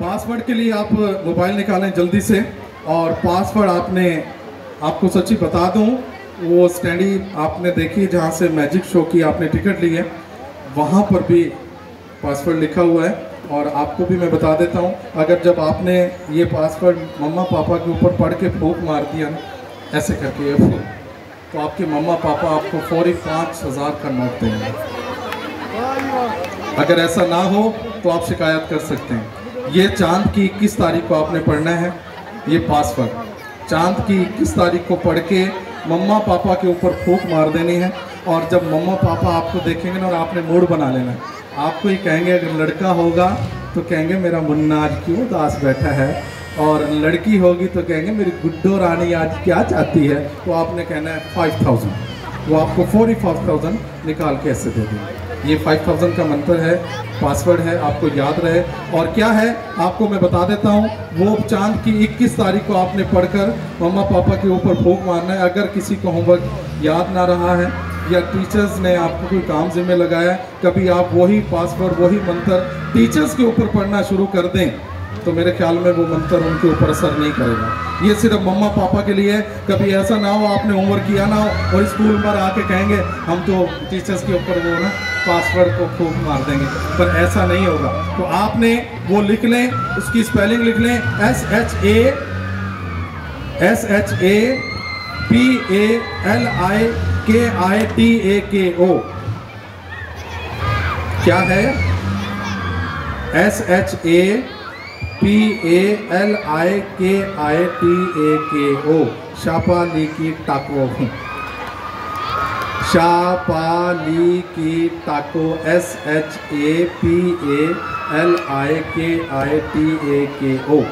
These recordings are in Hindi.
पासवर्ड के लिए आप मोबाइल निकालें जल्दी से। और पासवर्ड आपने, आपको सच्ची बता दूँ, वो स्टैंडी आपने देखी जहाँ से मैजिक शो की आपने टिकट ली है, वहाँ पर भी पासवर्ड लिखा हुआ है। और आपको भी मैं बता देता हूँ, अगर जब आपने ये पासवर्ड मम्मा पापा के ऊपर पढ़ के फूक मार दिया ना, ऐसे करके ये फूक तो आपके मम्मा पापा आपको फौरी पाँच हज़ार का नोट देंगे। अगर ऐसा ना हो तो आप शिकायत कर सकते हैं। ये चाँद की इक्कीस तारीख को आपने पढ़ना है? ये पासवर्ड चाँद की इक्कीस तारीख को पढ़ के मम्मा पापा के ऊपर फूक मार देनी है? और जब मम्मा पापा आपको देखेंगे ना और आपने मूड बना लेना है, आपको ही कहेंगे, अगर लड़का होगा तो कहेंगे, मेरा मुन्ना आज क्यों उदास बैठा है? और लड़की होगी तो कहेंगे, मेरी गुड्डो रानी आज क्या चाहती है? तो आपने कहना है, फाइव थाउज़ेंड। वो आपको फोर्टी फाइव थाउज़ेंड निकाल के ऐसे दे देंगे। ये फाइव थाउज़ेंड का मंत्र है पासवर्ड है, आपको याद रहे। और क्या है, आपको मैं बता देता हूँ, वो चाँद की 21 तारीख को आपने पढ़कर मम्मा पापा के ऊपर भोग मारना है। अगर किसी को होमवर्क याद ना रहा है, या टीचर्स ने आपको कोई काम जिम्मे लगाया कभी आप वही पासवर्ड वही मंत्र टीचर्स के ऊपर पढ़ना शुरू कर दें। तो मेरे ख्याल में वो मंत्र उनके ऊपर असर नहीं करेगा। ये सिर्फ़ मम्मा पापा के लिए कभी ऐसा ना हो, आपने होमवर्क किया ना हो और स्कूल पर आके कहेंगे, हम तो टीचर्स के ऊपर वो ना पासवर्ड को खूब मार देंगे। पर ऐसा नहीं होगा। तो आपने वो लिख लें, उसकी स्पेलिंग लिख लें। S H A S H A P A L I K I T A K O क्या है? S H A P A L I K I T A K ओ शापाली की टाको शापाली की टाको S H A P A L I K I T A K ओ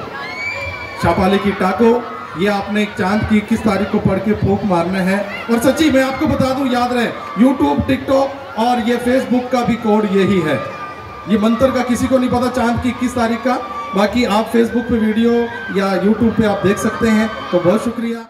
शापाली की टाको ये आपने एक चाँद की किस तारीख को पढ़ के फूक मारना है? और सच्ची मैं आपको बता दूँ, याद रहे यूट्यूब टिकटॉक और ये फेसबुक का भी कोड यही है। ये मंत्र का किसी को नहीं पता चाँद की किस तारीख का? बाकी आप फेसबुक पे वीडियो या यूट्यूब पे आप देख सकते हैं तो बहुत शुक्रिया।